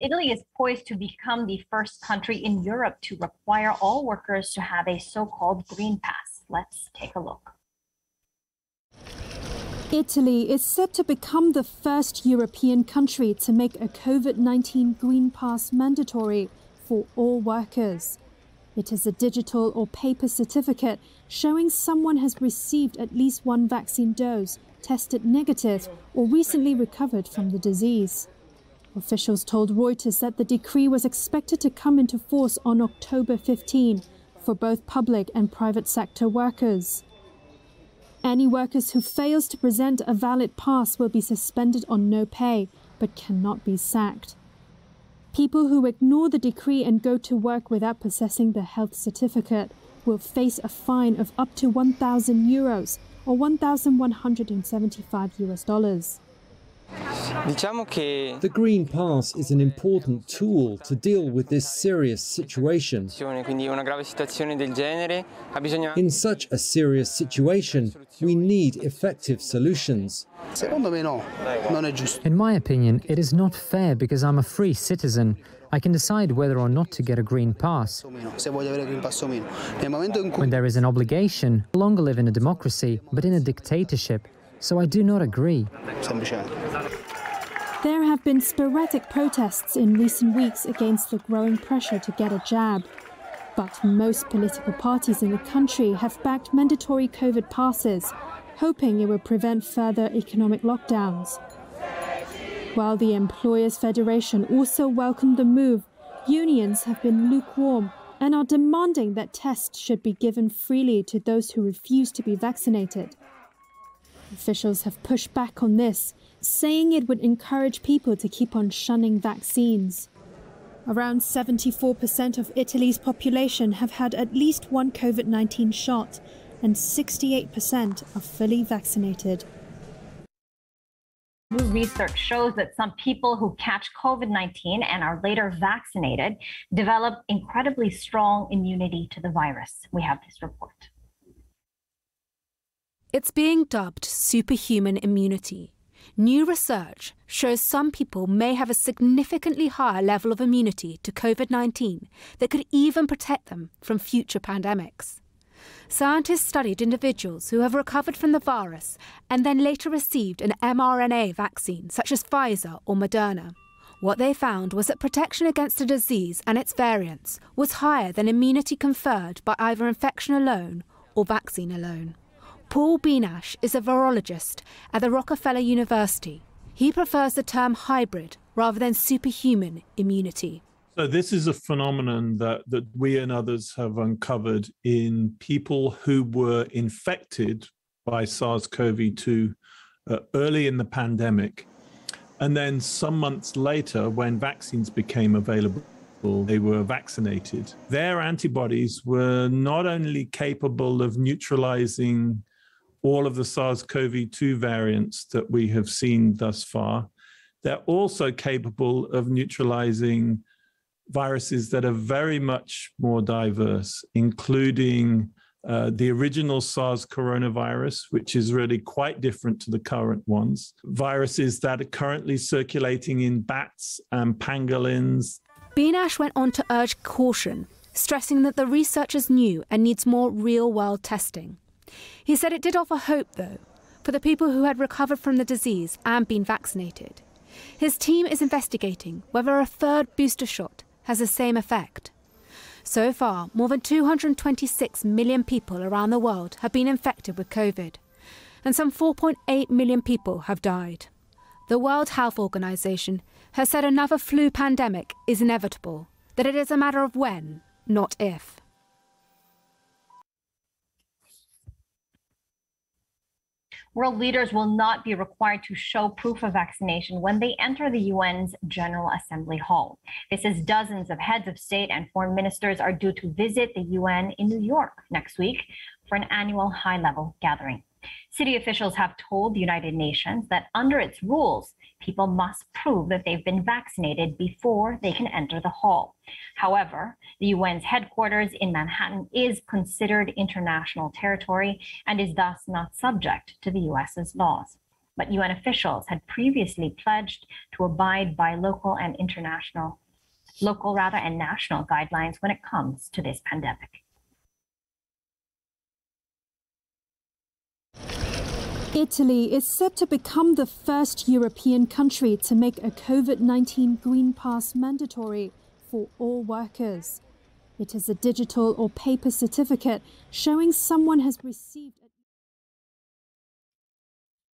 Italy is poised to become the first country in Europe to require all workers to have a so called green pass. Let's take a look. Italy is set to become the first European country to make a COVID 19 Green Pass mandatory for all workers. It is a digital or paper certificate showing someone has received at least one vaccine dose, tested negative, or recently recovered from the disease. Officials told Reuters that the decree was expected to come into force on October 15 for both public and private sector workers. Any workers who fails to present a valid pass will be suspended on no pay, but cannot be sacked. People who ignore the decree and go to work without possessing the health certificate will face a fine of up to 1,000 euros or 1,175 US dollars. The Green Pass is an important tool to deal with this serious situation. In such a serious situation, we need effective solutions. In my opinion, it is not fair because I'm a free citizen. I can decide whether or not to get a green pass. When there is an obligation, I no longer live in a democracy, but in a dictatorship. So I do not agree. There have been sporadic protests in recent weeks against the growing pressure to get a jab. But most political parties in the country have backed mandatory COVID passes, hoping it will prevent further economic lockdowns. While the Employers' Federation also welcomed the move, unions have been lukewarm and are demanding that tests should be given freely to those who refuse to be vaccinated. Officials have pushed back on this, saying it would encourage people to keep on shunning vaccines. Around 74% of Italy's population have had at least one COVID 19 shot, and 68% are fully vaccinated. New research shows that some people who catch COVID 19 and are later vaccinated develop incredibly strong immunity to the virus. We have this report. It's being dubbed superhuman immunity. New research shows some people may have a significantly higher level of immunity to COVID 19 that could even protect them from future pandemics. Scientists studied individuals who have recovered from the virus and then later received an mRNA vaccine, such as Pfizer or Moderna. What they found was that protection against the disease and its variants was higher than immunity conferred by either infection alone or vaccine alone. Paul Bieniasz is a virologist at the Rockefeller University. He prefers the term hybrid rather than superhuman immunity. So this is a phenomenon that, that we and others have uncovered in people who were infected by SARS-CoV-2 uh, early in the pandemic. And then some months later, when vaccines became available, they were vaccinated. Their antibodies were not only capable of neutralizing all of the SARS CoV 2 variants that we have seen thus far. They're also capable of neutralizing viruses that are very much more diverse, including uh, the original SARS coronavirus, which is really quite different to the current ones, viruses that are currently circulating in bats and pangolins. Bieniasz went on to urge caution, stressing that the research is new and needs more real world testing. He said it did offer hope, though, for the people who had recovered from the disease and been vaccinated. His team is investigating whether a third booster shot has the same effect. So far, more than 226 million people around the world have been infected with COVID, and some 4.8 million people have died. The World Health Organization has said another flu pandemic is inevitable, that it is a matter of when, not if. World leaders will not be required to show proof of vaccination when they enter the UN's General Assembly Hall. This is dozens of heads of state and foreign ministers are due to visit the UN in New York next week for an annual high level gathering. City officials have told the United Nations that under its rules, people must prove that they've been vaccinated before they can enter the hall. However, the UN's headquarters in Manhattan is considered international territory and is thus not subject to the US's laws. But UN officials had previously pledged to abide by local and international, local rather, and national guidelines when it comes to this pandemic. Italy is set to become the first European country to make a COVID 19 Green Pass mandatory for all workers. It is a digital or paper certificate showing someone has received.